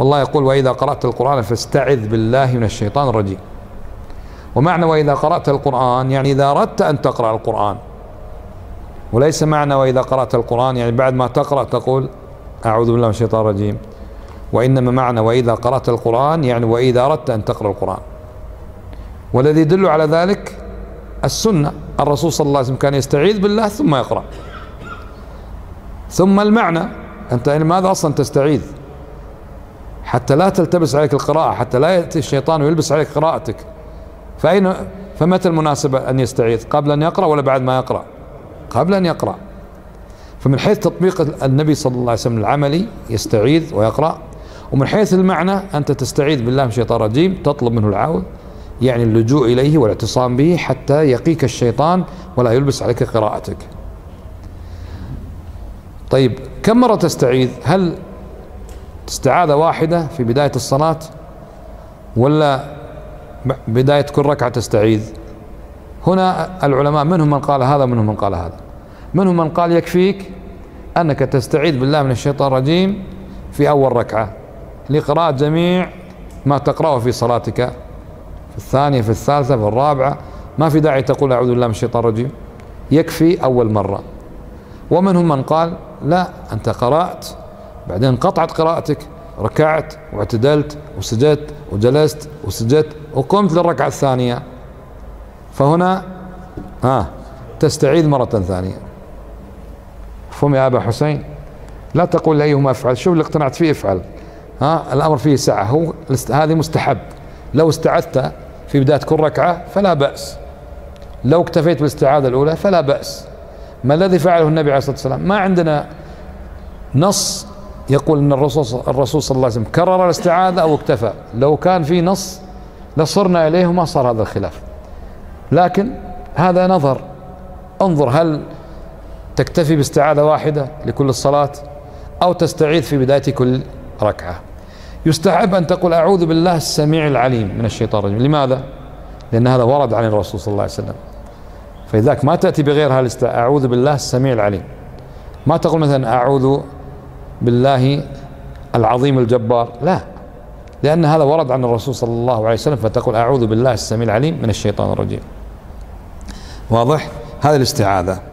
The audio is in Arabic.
والله يقول وإذا قرأت القرآن فاستعذ بالله من الشيطان الرجيم. ومعنى وإذا قرأت القرآن يعني إذا أردت أن تقرأ القرآن. وليس معنى وإذا قرأت القرآن يعني بعد ما تقرأ تقول أعوذ بالله من الشيطان الرجيم. وإنما معنى وإذا قرأت القرآن يعني وإذا أردت أن تقرأ القرآن. والذي يدل على ذلك السنة. الرسول صلى الله عليه وسلم كان يستعيذ بالله ثم يقرأ. ثم المعنى. أنت لماذا أصلا تستعيذ؟ حتى لا تلتبس عليك القراءة حتى لا يأتي الشيطان ويلبس عليك قراءتك. فأين فمتى المناسبة أن يستعيذ؟ قبل أن يقرأ ولا بعد ما يقرأ؟ قبل أن يقرأ. فمن حيث تطبيق النبي صلى الله عليه وسلم العملي يستعيذ ويقرأ ومن حيث المعنى أنت تستعيذ بالله من الشيطان الرجيم تطلب منه العون يعني اللجوء إليه والاعتصام به حتى يقيك الشيطان ولا يلبس عليك قراءتك. طيب كم مرة تستعيذ؟ هل استعاذة واحدة في بداية الصلاة ولا بداية كل ركعة تستعيذ؟ هنا العلماء منهم من قال هذا ومنهم من قال هذا. منهم من قال يكفيك أنك تستعيذ بالله من الشيطان الرجيم في أول ركعة لقراءة جميع ما تقرأه في صلاتك في الثانية في الثالثة في الرابعة. ما في داعي تقول أعوذ بالله من الشيطان الرجيم. يكفي أول مرة. ومنهم من قال لا أنت قرأت بعدين قطعت قراءتك ركعت واعتدلت وسجدت وجلست وسجدت وقمت للركعة الثانية. فهنا ها تستعيذ مرة ثانية. فهم يا أبا حسين؟ لا تقول لأيهما افعل. شوف اللي اقتنعت فيه افعل. ها الأمر فيه سعة هو هذه مستحب. لو استعذت في بداية كل ركعة فلا بأس. لو اكتفيت بالاستعاذة الأولى فلا بأس. ما الذي فعله النبي عليه الصلاة والسلام؟ ما عندنا نص يقول إن الرسول الرسول صلى الله عليه وسلم كرر الاستعاذة أو اكتفى. لو كان في نص لصرنا إليه وما صار هذا الخلاف. لكن هذا نظر. انظر هل تكتفي باستعاذة واحدة لكل الصلاة أو تستعيذ في بداية كل ركعة. يستحب أن تقول أعوذ بالله السميع العليم من الشيطان الرجيم. لماذا؟ لأن هذا ورد عن الرسول صلى الله عليه وسلم. فلذلك ما تأتي بغيرها أعوذ بالله السميع العليم. ما تقول مثلا أعوذ بالله العظيم الجبار. لا. لأن هذا ورد عن الرسول صلى الله عليه وسلم فتقول أعوذ بالله السميع العليم من الشيطان الرجيم. واضح؟ هذه الاستعاذة.